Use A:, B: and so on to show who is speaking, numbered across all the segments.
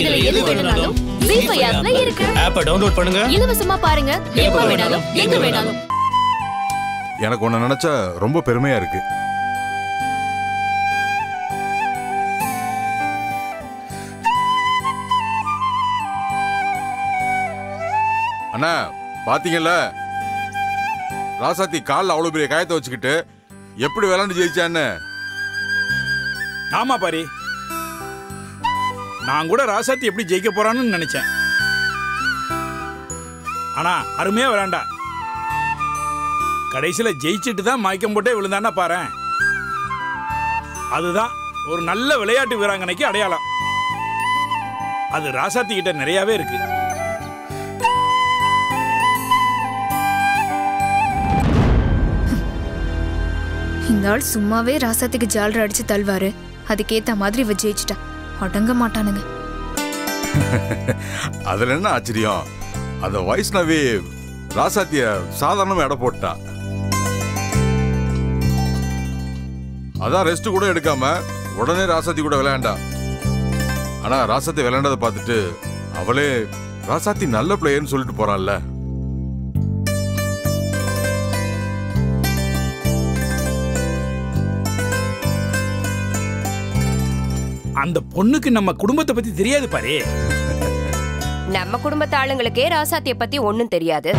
A: இதுல எது வேணும்னாலும் ஜீஃபை ஆப்ல இருக்கு.
B: ஆப்பை டவுன்லோட் பண்ணுங்க.
A: இலவசமா பாருங்க. எப்ப வேணாலும் எங்க வேணாலும்.
C: எனக்கு உன்னை நினைச்சா ரொம்ப பெருமையா இருக்கு. அண்ணா பாத்தீங்கல்ல? ராசாத்தி கால்ல அவ்வளவு பெரிய காயத்தை வச்சுக்கிட்டு எப்படி விளையாண்டு ஜெயிச்சான்னு?
D: ஆமா பாரி. நான் கூட ராசாத்தி எப்படி ஜெயிக்க போறான்னு நினைச்சேன். ஆனா அருமையா விளையாண்டா. கடைசியில ஜெயிச்சுட்டு தான் மயக்கம் போட்டே விழுந்தான்னா பாரேன். அதுதான் ஒரு நல்ல விளையாட்டு வீராங்கனைக்கு அடையாளம். அது ராசாத்தி கிட்ட நிறையவே இருக்கு.
E: இந்த ஆள் சும்மாவே ராசாத்திக்கு ஜாலரை அடிச்சு தள்ளுவாரு. அதுக்கேத்த மாதிரி இவ ஜெயிச்சிட்டா. அடங்க மாட்டானுங்க.
C: அதுல என்ன ஆச்சரியம்? அந்த வைஷ்ணவி ராசாத்திய சாதாரணமா எடை போட்டா. அதான் ரெஸ்ட் கூட எடுக்காம உடனே ராசாத்தி கூட விளையாண்டா. ஆனா ராசாத்தி விளையாண்டதை பார்த்துட்டு அவளே ராசாத்தி நல்ல பிளேயர்னு சொல்லிட்டு போறான்ல.
D: அந்த பொண்ணுக்கு நம்ம குடும்பத்தை பத்தி தெரியாது பாரு.
F: நம்ம குடும்பத்து ஆளுங்களுக்கே ராசாத்திய பத்தி ஒண்ணும் தெரியாது.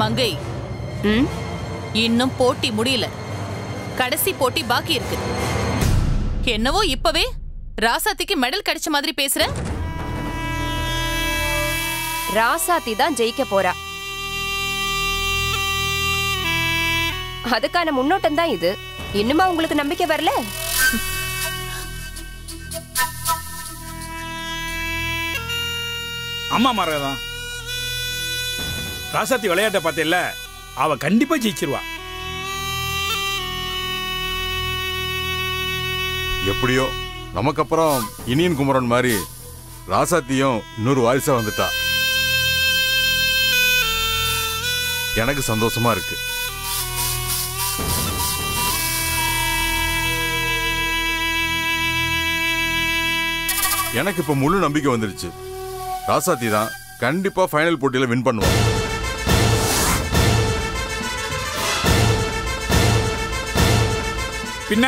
G: மங்கை? இன்னும் போட்டி முடியல. கடைசி போட்டி பாக்கி இருக்கு. என்னவோ இப்பவே ராசாத்திக்கு மெடல் கிடைச்ச மாதிரி பேசுற?
F: ராசாத்தி தான் ஜெயிக்க போறா. அதுக்கான முன்னோட்டம் தான் இது. இன்னுமா உங்களுக்கு நம்பிக்கை வரல?
D: அம்மா மரதான் ராசாத்தி விளையாட்டை பார்த்தேல்ல அவ கண்டிப்பா ஜெயிச்சிருவா.
C: எப்படியோ நமக்கு அப்புறம் இனியன் குமரன் மாதிரி ராசாத்தியும் இன்னொரு வாரிசா வந்துட்டா. எனக்கு சந்தோஷமா இருக்கு. எனக்கு இப்ப முழு நம்பிக்கை வந்துருச்சு. ராசாத்தி தான் கண்டிப்பா ஃபைனல் போட்டியில வின் பண்ணுவான்.
D: பின்ன?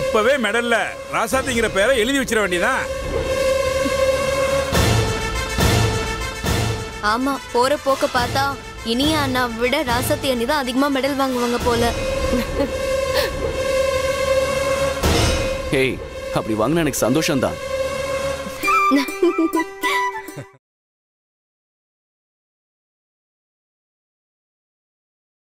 D: இப்பவே மெடல்ல ராசாத்திங்கிற பேரை எழுதி வச்சிட வேண்டியதான்
A: ஆமா போற போக்க பார்த்தா இனிய அண்ணா விட ராசத்தி அண்ணி தான் அதிகமா மெடல் வாங்குவாங்க போல.
B: ஹேய் அப்படி வாங்கினா எனக்கு சந்தோஷம் தான்